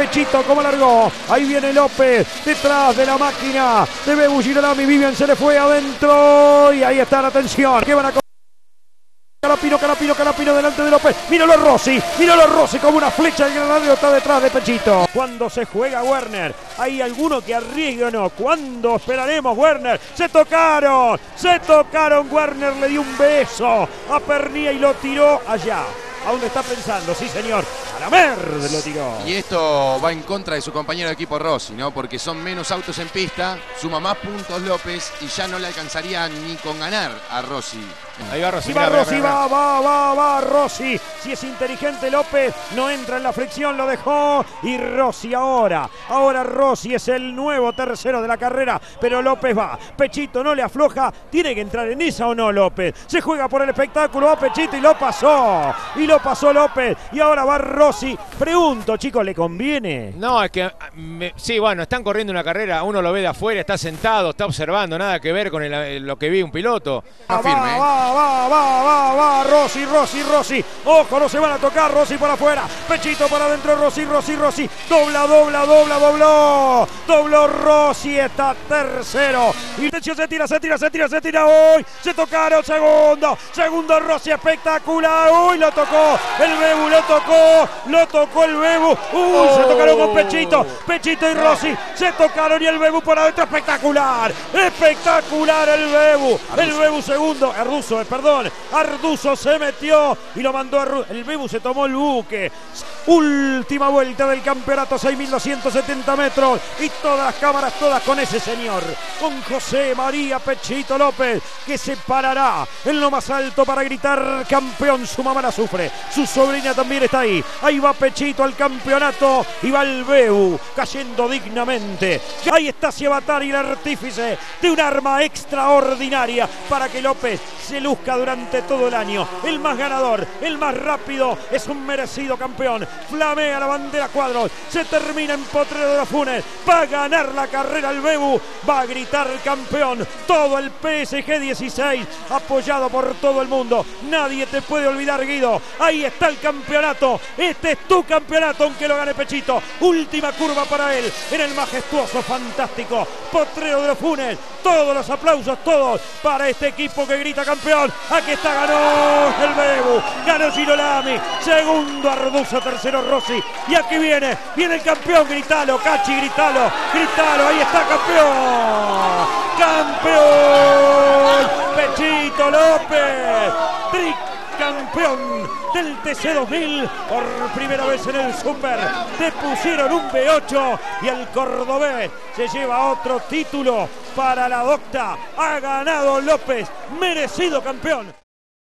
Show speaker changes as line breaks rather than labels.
Pechito como largó. Ahí viene López detrás de la máquina de Bebu Girolami. Vivian se le fue adentro. Y ahí está la atención. Que van a Carapino, Carapino, Carapino delante de López. Míralo Rossi, míralo Rossi como una flecha. El granadero está detrás de Pechito. Cuando se juega Werner, hay alguno que arriesgue o no. ¿Cuándo esperaremos Werner? Se tocaron, se tocaron. Werner le dio un beso a Pernía y lo tiró allá. ¿A dónde está pensando? Sí, señor. A la merda lo tiró.
Y esto va en contra de su compañero de equipo Rossi, ¿no? Porque son menos autos en pista, suma más puntos López y ya no le alcanzaría ni con ganar a Rossi.
Ahí va Rossi. va Rossi, va, va, va, va Rossi. Si es inteligente López, no entra en la fricción, lo dejó. Y Rossi ahora. Ahora Rossi es el nuevo tercero de la carrera. Pero López va. Pechito no le afloja. Tiene que entrar en esa o no López. Se juega por el espectáculo. Va Pechito y lo pasó. Y lo pasó López. Y ahora va Rossi. Pregunto, chicos, ¿le conviene?
No, es que sí, bueno, están corriendo una carrera. Uno lo ve de afuera, está sentado, está observando. Nada que ver con lo que vi un piloto.
Firme, va, va, va, va, va, Rossi, Rossi, Rossi. Ojo, no se van a tocar, Rossi para afuera. Pechito para adentro, Rossi, Rossi, Rossi. Dobla, dobla, dobla, dobló. Dobló Rossi, está tercero. Y se tira, se tira, se tira, se tira. Hoy se tocaron, segundo. Segundo Rossi, espectacular. Uy, lo tocó. El Bebu lo tocó. Lo tocó el Bebu. Uy, se tocaron con Pechito. Pechito y Rossi se tocaron y el Bebu por adentro. Espectacular. Espectacular el Bebu. El Bebu segundo. Arduzo, perdón. Arduzo se metió y lo mandó a El Bebu se tomó el buque. Última vuelta del campeonato, 6.270 metros. Y todas las cámaras, todas con ese señor. Con José María Pechito López, que se parará en lo más alto para gritar campeón. Su mamá la sufre. Su sobrina también está ahí. Ahí va Pechito al campeonato. Y va el Bebu cayendo dignamente. Ahí está Ciebatari, el artífice de un arma extraordinaria para que López se luzca durante todo el año. El más ganador, el más rápido, es un merecido campeón. Flamea la bandera cuadros. Se termina en Potrero de los Funes. Va a ganar la carrera el Bebu. Va a gritar el campeón. Todo el PSG 16 apoyado por todo el mundo. Nadie te puede olvidar, Guido. Ahí está el campeonato. Este es tu campeonato, aunque lo gane Pechito. Última curva para él en el majestuoso, fantástico Potrero de los Funes. Todos los aplausos, todos para este equipo que grita Aquí está, ganó el Bebu. Ganó Girolami. Segundo Arduzo, tercero Rossi. Y aquí viene, viene el campeón. Gritalo, Cachi, gritalo, gritalo. Ahí está, campeón. Campeón. Pechito López. Tricampeón del TC2000 por primera vez en el Super. Te pusieron un B8 y el cordobés se lleva otro título para la docta. Ha ganado López, merecido campeón.